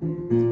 Mm-hmm.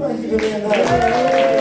You very much.